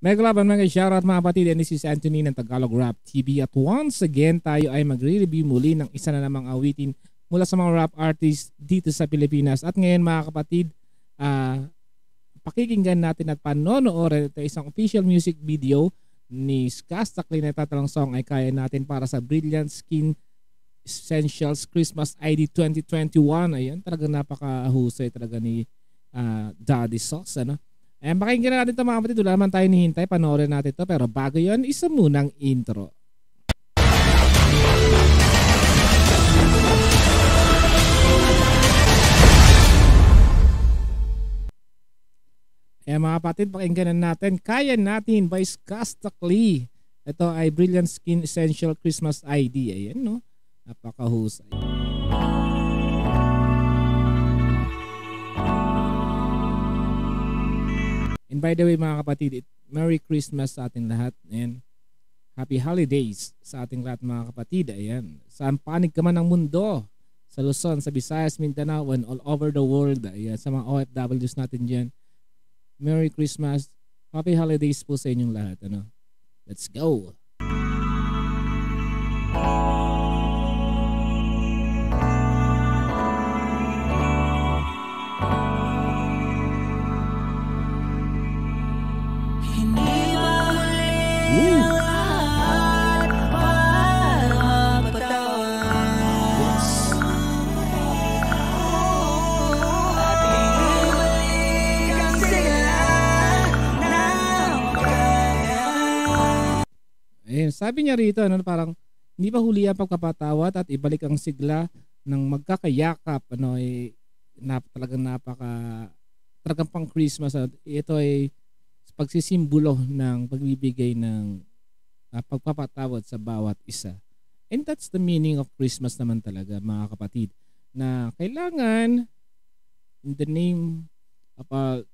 Megalaban mga shoutout mga kapatid, and this is Anthony ng Tagalog Rap TV at once again tayo ay magre-review muli ng isa na namang awitin mula sa mga rap artists dito sa Pilipinas. At ngayon mga kapatid, uh, pakikinggan natin at panonoorin ito isang official music video ni Skasta na tatalong song ay kaya natin para sa Brilliant Skin Essentials Christmas ID 2021. Ayan, talagang napakahusay talaga ni uh, Daddy Sauce. Ano? Ayan, pakinggan na natin ito mga kapatid. Wala naman tayo nihintay. Panoorin natin ito. Pero bago yon isa munang intro. Ayan mga kapatid, pakinggan na natin. Kaya natin by Skastakli. Ito ay Brilliant Skin Essential Christmas ID. Ayan no. Napakahusay. And by the way mga kapatid, Merry Christmas sa ating lahat and Happy Holidays sa ating lahat mga kapatid. Ayan. Saan panig ka man ng mundo, sa Luzon, sa Visayas, Mindanao, and all over the world. Ayan. Sa mga OFWs natin dyan. Merry Christmas. Happy Holidays po sa inyong lahat. Ano? Let's go! Sabi niya rito, ano, parang hindi pa huli ang pagkapatawad at ibalik ang sigla ng magkakayakap. Ano, eh, nap, talagang napaka talagang pang Christmas. At ito ay pagsisimbolo ng pagbibigay ng uh, pagpapatawad sa bawat isa. And that's the meaning of Christmas naman talaga mga kapatid. Na kailangan in the name of uh,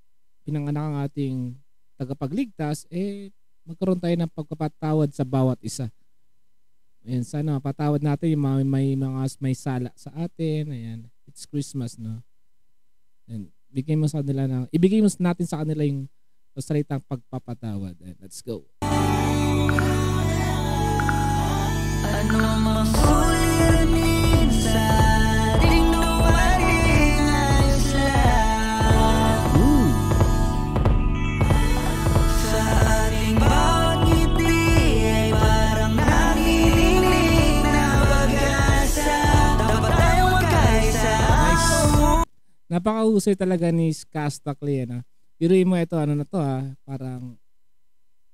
pinanganak ang ating tagapagligtas, eh magkaroon tayo ng pagpapatawad sa bawat isa. Ayan, sana patawad natin yung mga may mga may sala sa atin. Ayan, it's Christmas, no? And bigay mo sa kanila ng, ibigay mo natin sa kanila yung salitang pagpapatawad. Ayan, let's go. Ano masulit Napakahusay talaga ni Castakli. Ano? Biruin mo ito, ano na to ha, parang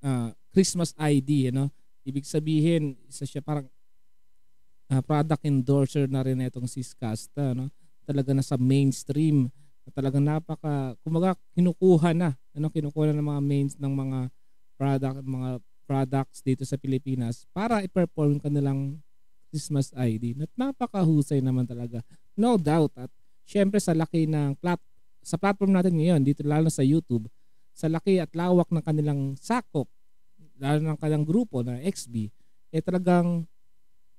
uh, Christmas ID. Ano? Ibig sabihin, isa siya parang uh, product endorser na rin itong si Casta. No? Talaga na sa mainstream. Talagang napaka, kumaga kinukuha na. Ano? Kinukuha na ng mga mains ng mga product, mga products dito sa Pilipinas para i-perform kanilang Christmas ID. At napakahusay naman talaga. No doubt. At syempre sa laki ng plat sa platform natin ngayon, dito lalo sa YouTube, sa laki at lawak ng kanilang sakop, lalo ng kanilang grupo na XB, eh talagang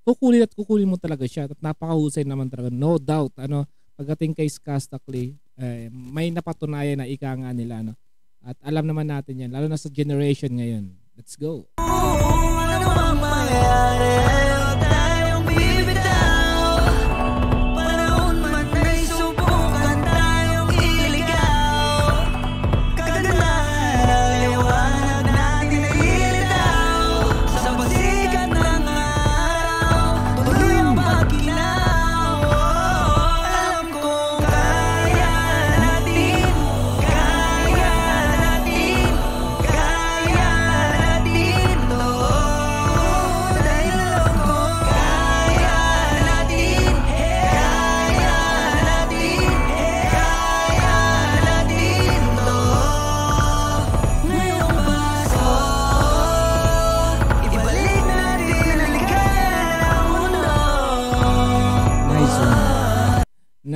kukunin at kukunin mo talaga siya at napakahusay naman talaga, no doubt. Ano, pagdating kay Skastakli, eh, may napatunayan na ika nga nila. No? At alam naman natin yan, lalo na sa generation ngayon. Let's go. Oh, ano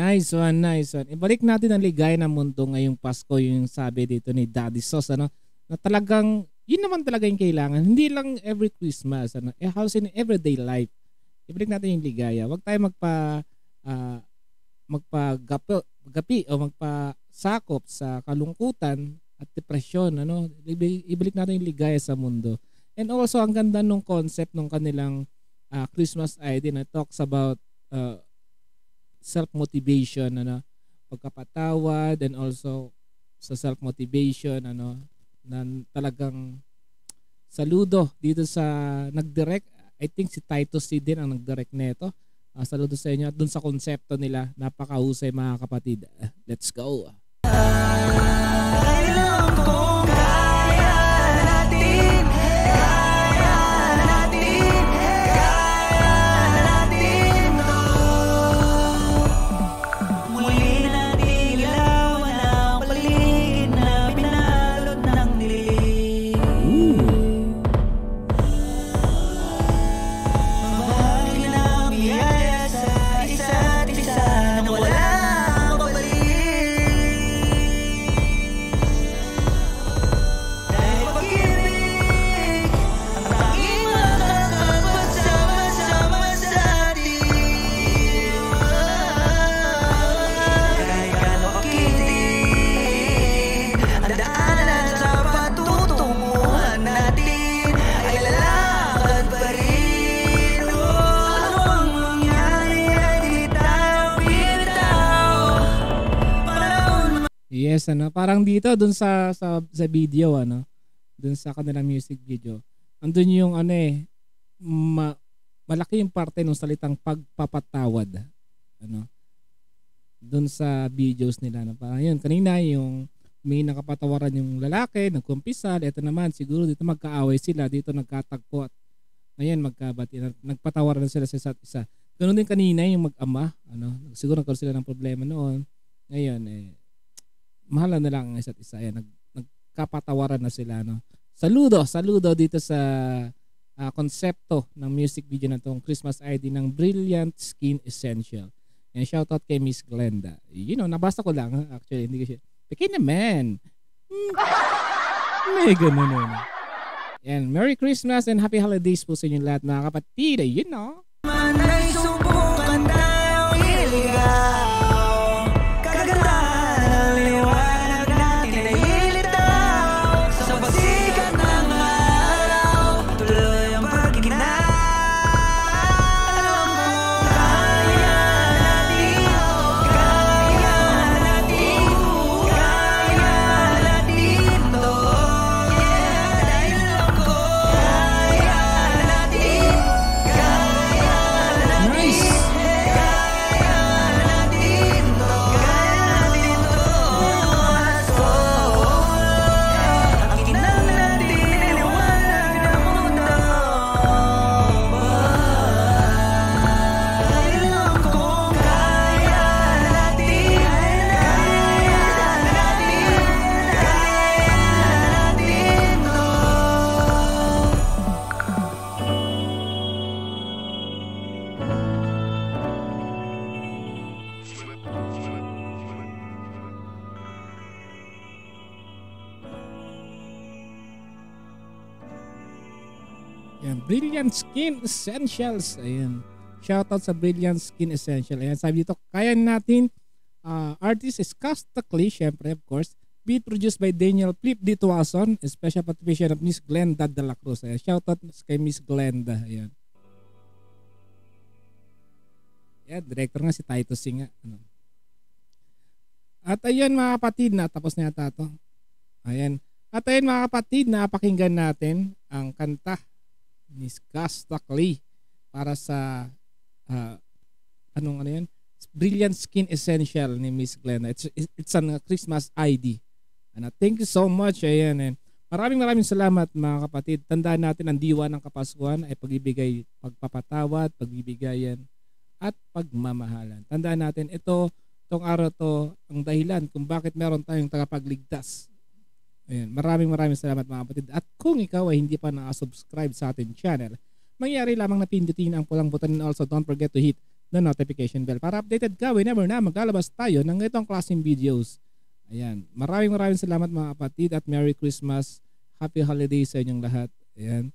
Nice one, nice one. Ibalik natin ang ligaya ng mundo ngayong Pasko, yung sabi dito ni Daddy Sos, ano, na talagang, yun naman talaga yung kailangan. Hindi lang every Christmas, ano, eh, how's in everyday life. Ibalik natin yung ligaya. Huwag tayo magpa, uh, magpagapi, gapi o magpasakop sa kalungkutan at depression. Ano? Ibalik natin yung ligaya sa mundo. And also, ang ganda nung concept ng kanilang uh, Christmas ID na talks about uh, self-motivation, ano, pagkapatawad and also sa self-motivation, ano, na talagang saludo dito sa nag-direct. I think si Titus C din ang nag-direct nito. Uh, saludo sa inyo at dun sa konsepto nila. Napakahusay mga kapatid. Let's go. Kailangan kong Ano, parang dito dun sa sa sa video ano, dun sa kanilang music video. Andun yung ano eh ma, malaki yung parte ng salitang pagpapatawad. Ano? Dun sa videos nila na parang yun kanina yung may nakapatawaran yung lalaki, nagkumpisal, ito naman siguro dito magkaaway sila, dito nagkatagpo at ngayon magkabati, nagpatawaran na sila sa isa't isa. Ganun din kanina yung mag-ama, ano, siguro nagkaroon sila ng problema noon. Ngayon eh mahalan na lang ang isa't isa. Yan, nag, nagkapatawaran na sila. No? Saludo, saludo dito sa uh, konsepto ng music video na tong Christmas ID ng Brilliant Skin Essential. And shoutout kay Miss Glenda. You know, nabasa ko lang actually. Hindi ko siya. Pekin naman. Hmm. May ganun nun. And Merry Christmas and Happy Holidays po sa inyo lahat mga kapatid. You know. Brilliant Skin Essentials. Ayan. Shoutout sa Brilliant Skin Essential. Ayan, sabi dito, kaya natin, uh, artist is Castacly, syempre, of course. Beat produced by Daniel Flip D. Tuason, special participation of Miss Glenda de la Cruz. Ayan, shoutout kay Miss Glenda. Ayan. Ayan, director nga si Titus Singa. Ano. At ayan mga kapatid, na tapos na yata ito. Ayan. At ayan mga kapatid, napakinggan natin ang kanta Miss Casta Clay para sa uh, anong ano yan? Brilliant Skin Essential ni Miss Glenna. It's, it's an Christmas ID. Uh, thank you so much. Ayan. And maraming maraming salamat mga kapatid. Tandaan natin ang diwa ng Kapaskuhan ay pagbibigay pagpapatawad, pagbibigayan at pagmamahalan. Tandaan natin ito, itong araw to ang dahilan kung bakit meron tayong tagapagligtas Ayan, maraming maraming salamat mga kapatid. At kung ikaw ay hindi pa na-subscribe sa ating channel, mangyari lamang na pindutin ang pulang button and also don't forget to hit the notification bell para updated ka whenever na maglalabas tayo ng itong klaseng videos. Ayan, maraming maraming salamat mga kapatid at Merry Christmas. Happy Holidays sa inyong lahat. Ayan.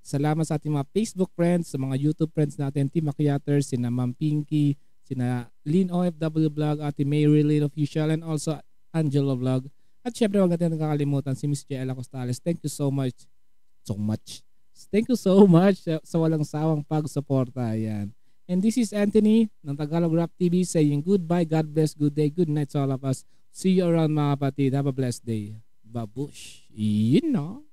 Salamat sa ating mga Facebook friends, sa mga YouTube friends natin, Team Makiaters, sina Ma'am Pinky, sina Lynn OFW Vlog, Ate Mary Lynn Official, and also Angelo Vlog. At syempre, wag natin kakalimutan si Miss Jella Costales. Thank you so much. So much. Thank you so much sa walang sawang pagsuporta. Ayan. And this is Anthony ng Tagalog Rap TV saying goodbye, God bless, good day, good night to all of us. See you around mga kapatid. Have a blessed day. Babush. Yun no.